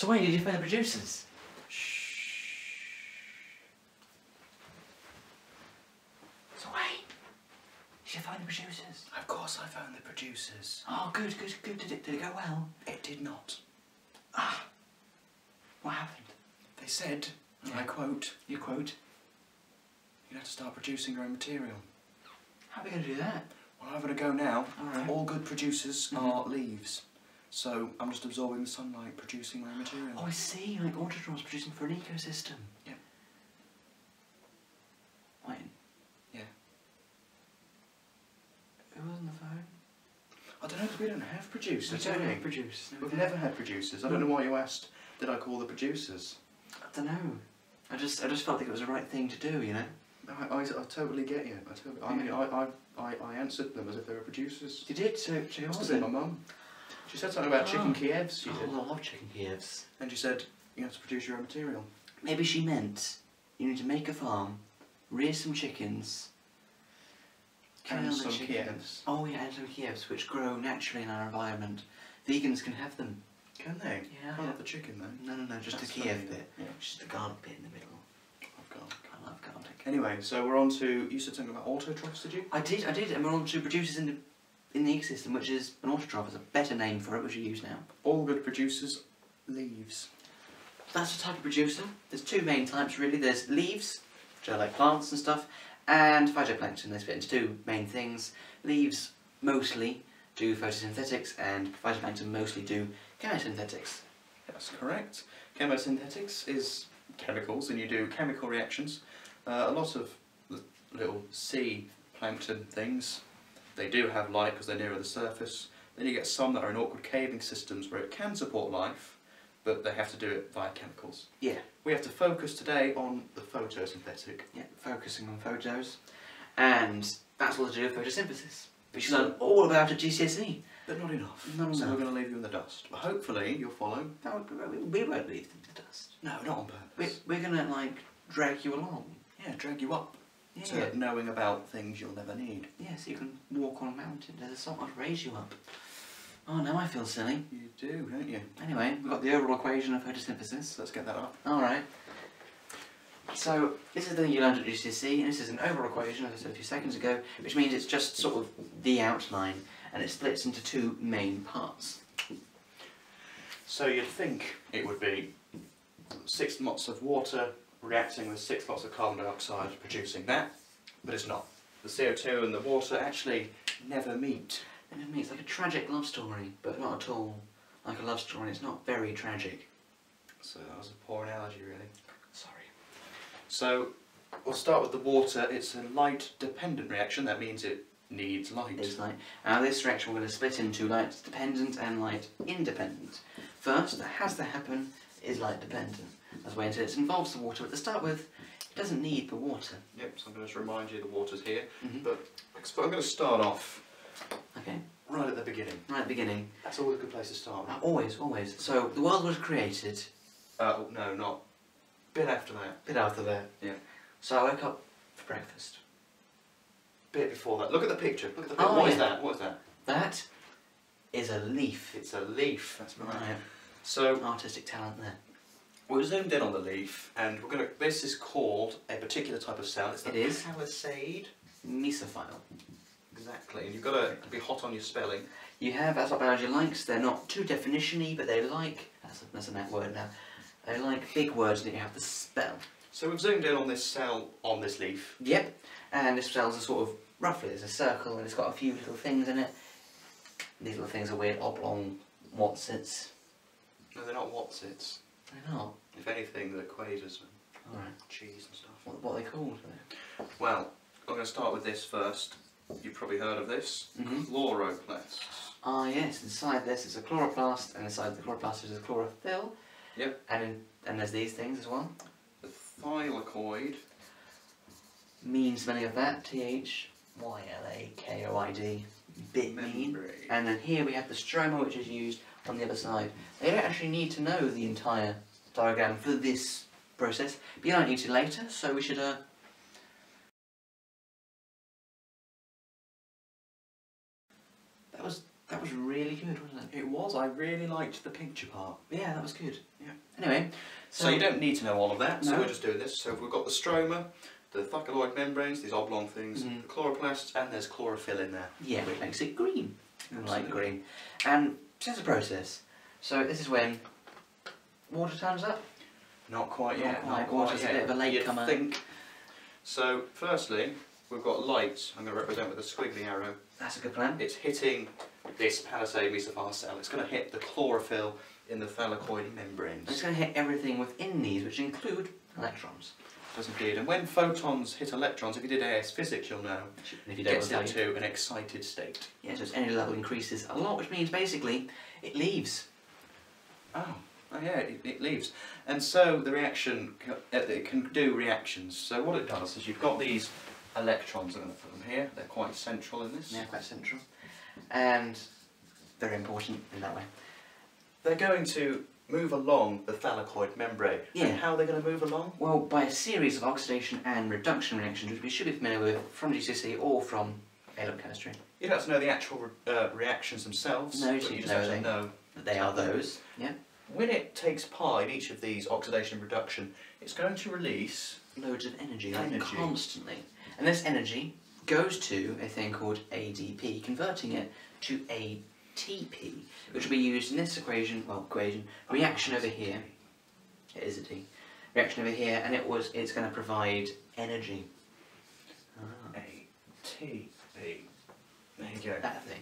So wait, did you find the producers? Shh. So wait, did you find the producers? Of course I found the producers. Oh, good, good, good. Did it, did it go well? It did not. Ah, what happened? They said, and I quote, You quote. you have to start producing your own material. How are we going to do that? Well, I'm going to go now. Alright. All good producers Mhm. are leaves. So I'm just absorbing the sunlight, producing my material. Oh, I see. Like Autotrophs producing for an ecosystem. Yeah. Wait. Yeah. Who was on the phone? I don't know, 'cause we don't have producers, We do don't have producers. We've never had producers. I don't know why you asked, did I call the producers? I don't know. I just, I just felt like it was the right thing to do. You know. I, I, I totally get you. I, totally, I mean, I, I, I, answered them as if they were producers. You did. So, so who was it? my mum. She said something about chicken Oh. Kievs, she did. Oh, I love chicken Kievs. And she said, you have to produce your own material. Maybe she meant you need to make a farm, rear some chickens, And some chickens. Kievs. Oh yeah, and some Kievs, which grow naturally in our environment. Vegans can have them. Can they? Yeah. Can't have the chicken though. No, no, no, just That's the Kiev funny, bit. Yeah. Just the garlic bit in the middle. I've got. I love garlic. Anyway, so we're on to, you said something about autotrophs, did you? I did, I did, and we're on to producers in the in the ecosystem, which is an autotroph is a better name for it, which we use now. All good producers, leaves. That's the type of producer. There's two main types really. There's leaves, which are like plants and stuff, and phytoplankton. They split into two main things. Leaves mostly do photosynthetics, and phytoplankton mostly do chemosynthetics. That's correct. Chemosynthetics is chemicals, and you do chemical reactions. Uh, a lot of little sea plankton things, they do have light because they're nearer the surface. Then you get some that are in awkward caving systems where it can support life, but they have to do it via chemicals. Yeah, We have to focus today on the photosynthetic. yeah, focusing on photos, and that's all to do with photosynthesis, which is all about at GCSE. But not enough. Not so enough. we're going to leave you in the dust. But hopefully you'll follow. No, we we won't leave them the dust. No, not on We, purpose. we're gonna like drag you along. Yeah, drag you up Yeah. to knowing about things you'll never need. Yeah, so you can walk on a mountain. There's sort of raise you up. Oh, now I feel silly. You do, don't you? Anyway, we've got the overall equation of photosynthesis. Let's get that up. Alright. So, this is the thing you learned at GCSE, and this is an overall equation, as I said a few seconds ago, which means it's just sort of the outline, and it splits into two main parts. So you'd think it would be six lots of water reacting with six lots of carbon dioxide producing that, but it's not. The CO2 and the water actually never meet. And it means like a tragic love story, but not at all like a love story. It's not very tragic. So that was a poor analogy really. Sorry. So we'll start with the water. It's a light dependent reaction, that means it needs light. It's light. Now this reaction we're going to split into light dependent and light independent. First, that has to happen is light dependent. As That's why it involves the water, but to start with, it doesn't need the water. Yep, so I'm going to just remind you the water's here. Mhm. But I'm going to start off Okay, right at the beginning. right at the beginning. That's always a good place to start. Uh, always, always. So the world was created. Uh, oh, no, not. Bit after that. Bit after that. Yeah. So I woke up for breakfast. Bit before that. Look at the picture. Look at the picture. Oh, What is yeah. that? What is that? That is a leaf. It's a leaf. That's right. Right. So Artistic talent there. we're zoomed in on the leaf, and we're going to. This is called a particular type of cell. It's the It is. palisade. Mesophyll. Exactly. And you've got to be hot on your spelling. You have, that's what biology likes, they're not too definition-y, but they like, that's a, that's a net word now, they like big words that you have to spell. So we've zoomed in on this cell on this leaf. Yep, and this cell's a sort of, roughly, there's a circle and it's got a few little things in it. These little things are weird, oblong, whatsits. No, they're not Wotsits. They're not. If anything, they're Quavers and Alright, cheese and stuff. what, what are they called? Well, I'm going to start with this first. You've probably heard of this. Mhm. Chloroplasts. Ah yes, inside this is a chloroplast, and inside the chloroplast is a chlorophyll. Yep. And in, and there's these things as well. The thylakoid. Means many of that, T-H-Y-L-A-K-O-I-D. Bit mean. And then here we have the stroma which is used on the other side. They don't actually need to know the entire diagram for this process, but you don't need to later, so we should uh, that was That was really good, wasn't it? It was. I really liked the picture part. Yeah, that was good. Yeah. Anyway, So, you don't need to know all of that. So we're just doing this. So we've got the stroma, the thylakoid membranes, these oblong things, Mhm. the chloroplasts, and there's chlorophyll in there. Yeah, which makes it green. Light Absolutely. green. And so it's a process. So this is when water turns up. Not quite Not yet. quite. Not quite Water's a bit of a latecomer. think. So firstly, we've got light. I'm going to represent with a squiggly arrow. That's a good plan. It's hitting this palisade mesophyll cell. It's going to hit the chlorophyll in the thylakoid And it's going to hit everything within these, which include electrons. Does indeed. And when photons hit electrons, if you did AS physics, you'll know, And if you don't gets to into an excited state. yeah, so its energy level increases a lot, which means basically it leaves. Oh, oh yeah, it, it leaves. And so the reaction, uh, it can do reactions. So what it does is you've got these electrons, I'm going to put them here, they're quite central in this. They're quite central. And very important in that way. They're going to move along the thylakoid membrane. Yeah. And how are they going to move along? Well, by a series of oxidation and reduction reactions, which we should be familiar with from GCSE or from A-level chemistry. You don't have to know the actual uh, reactions themselves, No, you you just know they- know. That they are those. Yeah. When it takes part in each of these oxidation and reduction, it's going to release Loads of energy, like Energy. constantly. And this energy goes to a thing called ADP, converting it to ATP, which will be used in this equation, well, equation, reaction over here. It is a T. Reaction over here, and it was it's going to provide energy. Ah, A T B. There you go. that thing.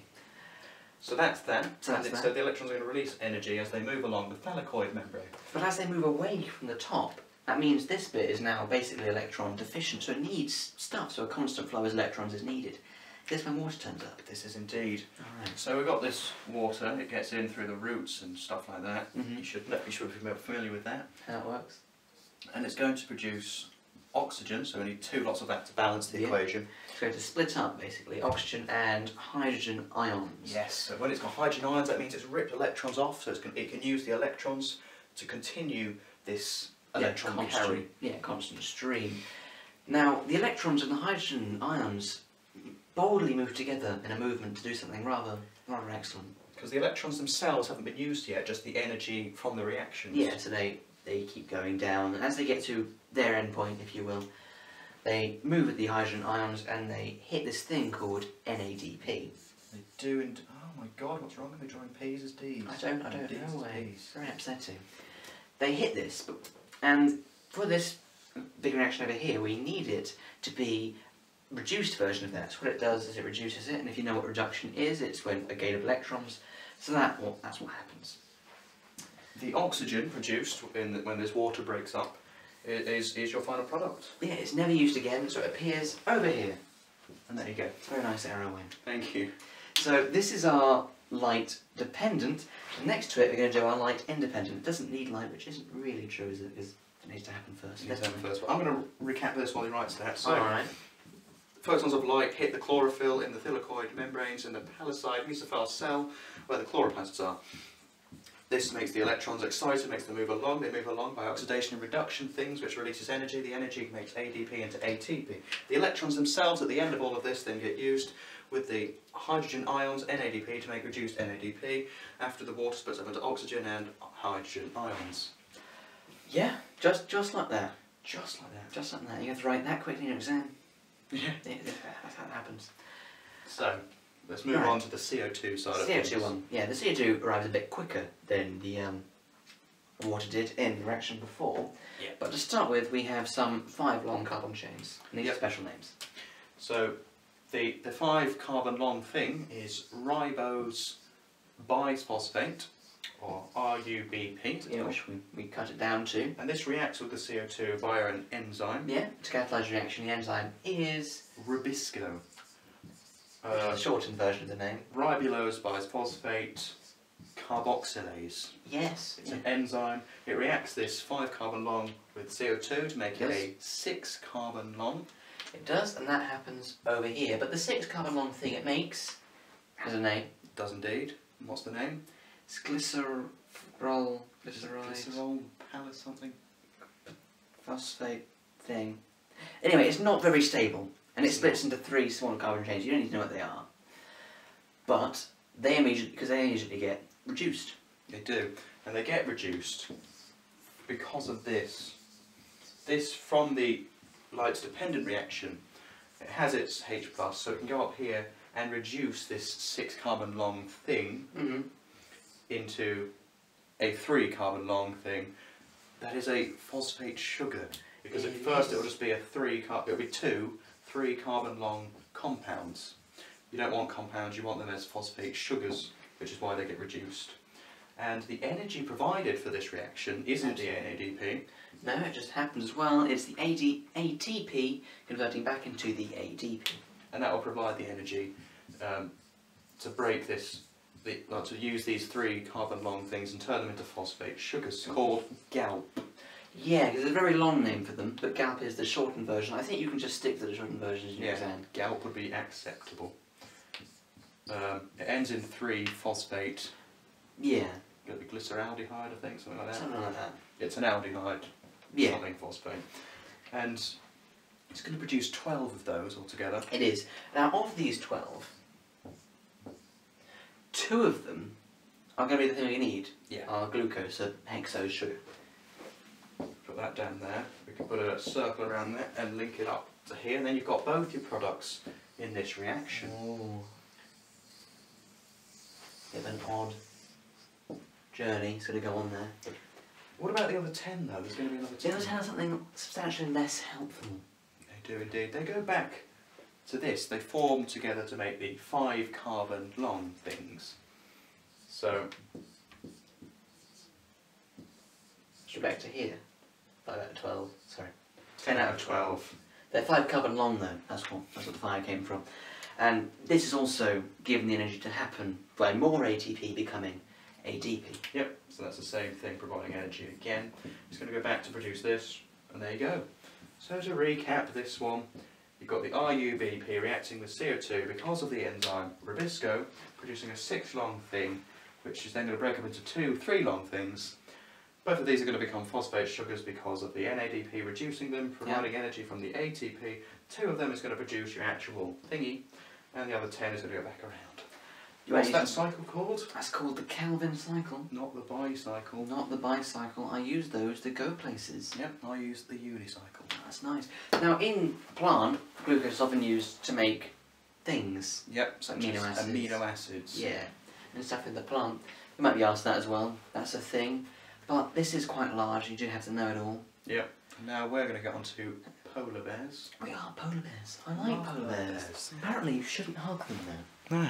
So that's that. So that's and it- that. so the electrons are going to release energy as they move along the thylakoid membrane. But as they move away from the top, that means this bit is now basically electron deficient, so it needs stuff, so a constant flow of electrons is needed. This when water turns up. This is indeed. Alright. So we've got this water. It gets in through the roots and stuff like that. Mm-hmm. You should know- you should be familiar with that. How it works. And it's going to produce oxygen. So we need two lots of that to balance the Yeah. equation. It's going to split up basically oxygen and hydrogen ions. Yes. So when it's got hydrogen ions, that means it's ripped electrons off. So it's can, it can use the electrons to continue this electron Yeah, constant, carry. Yeah, constant stream. Now, the electrons and the hydrogen ions boldly move together in a movement to do something rather rather excellent. Because the electrons themselves haven't been used yet, just the energy from the reactions. Yeah, so they, they keep going down, and as they get to their end point, if you will, they move with the hydrogen ions and they hit this thing called NADP. They do. And oh my God, what's wrong with me drawing P's as D's? I don't, I don't D's know eh? why. It's very upsetting. They hit this, but, and for this big reaction over here, we need it to be reduced version of that. So what it does is it reduces it, and if you know what reduction is, it's when a gain of electrons. So that, well, that's what happens. The oxygen produced in the, when this water breaks up is, is your final product. Yeah, it's never used again, so it appears over here. And there you go. Very nice arrow in. Thank you. So this is our light dependent. And next to it, we're going to do our light independent. It doesn't need light, which isn't really true, is it? Because it needs to happen first. Let's have it first. I'm going to recap this while he writes that. So, Alright. Photons of light hit the chlorophyll in the thylakoid membranes in the palisade mesophyll cell where the chloroplasts are. This makes the electrons excited, makes them move along. They move along by oxidation and reduction things, which releases energy. The energy makes ADP into ATP. The electrons themselves at the end of all of this then get used with the hydrogen ions, NADP, to make reduced NADP after the water splits up into oxygen and hydrogen ions. Yeah, just just like that. Just like that. Just like that. You have to write that quickly in your exam. Yeah. That's how it happens. So, let's move Right. on to the CO2 side of things. CO2 one. Yeah, the CO2 arrives a bit quicker than the um, water did in the reaction before. Yeah. But to start with, we have some five long carbon chains. And these Yep. are special names. So the, the five carbon long thing is ribose biphosphate, or RUBP, Yeah, which we, we cut it down to. and this reacts with the CO2 via an enzyme, Yeah, to catalyse the reaction, the enzyme is rubisco. Uh, shortened version of the name. ribulose bisphosphate carboxylase. Yes. It's yeah. an enzyme. It reacts this five carbon long with CO2 to make it a six carbon long. It does, and that happens over here. But the six carbon long thing it makes has a name. It Does indeed. What's the name? It's glycerol, Glycerol palace something. phosphate thing. Anyway, it's not very stable, and it splits into three smaller carbon chains. You don't need to know what they are. But they immediately because they immediately get reduced. They do, and they get reduced because of this. This from the light dependent reaction, it has its H plus, so it can go up here and reduce this six carbon long thing Mm-hmm. Into a three carbon long thing that is a phosphate sugar. Because at first is. it'll just be a three car it'll be two three carbon long compounds. You don't want compounds, you want them as phosphate sugars, which is why they get reduced. And the energy provided for this reaction isn't the NADP, No, it just happens as well. It's the AD, ATP converting back into the ADP. and that will provide the energy um, to break this, the, like, to use these three carbon long things and turn them into phosphate sugars called GALP. Yeah, because it's a very long name for them, but GALP is the shortened version. I think you can just stick to the shortened version as you Yeah, can. GALP would be acceptable. Um, it ends in three phosphate, Yeah, it'll be glyceraldehyde, I think, something like that. something like that. It's an aldehyde, Yeah, something phosphate, and it's going to produce twelve of those altogether. it is. Now, of these 12, two of them are going to be the thing we need. Yeah. Are glucose, a hexose sugar. Put that down there. We can put a circle around there and link it up to here, and then you've got both your products in this reaction. Oh. Bit of an odd journey sort of go on there. What about the other ten though? There's going to be another 10. The other ten are something substantially less helpful. They do indeed. They go back to this. They form together to make the five carbon long things. So So back to here. 5 out of 12, sorry. 10 out of 12. They're 5 carbon long though, that's what, that's what the fire came from. And this is also given the energy to happen by more ATP becoming ADP. Yep, so that's the same thing, providing energy again. It's going to go back to produce this, and there you go. So to recap this one, you've got the RUBP reacting with CO2 because of the enzyme Rubisco, producing a six long thing, which is then going to break up into two three long things. Both of these are going to become phosphate sugars because of the NADP reducing them, providing energy from the ATP. Two of them is going to produce your actual thingy, and the other ten is going to go back around. You What's that cycle called? That's called the Calvin cycle, Not the bicycle. not the bicycle. I use those to go places. Yep, I use the unicycle. That's nice. Now, in plant, glucose is often used to make things. Yep, such Amino as acids. amino acids. Yeah, and stuff in the plant. You might be asked that as well. That's a thing. But this is quite large. You do have to know it all. Yep. Now we're going to get on to polar bears. We are polar bears. I like polar bears. Apparently, you shouldn't hug them though. No.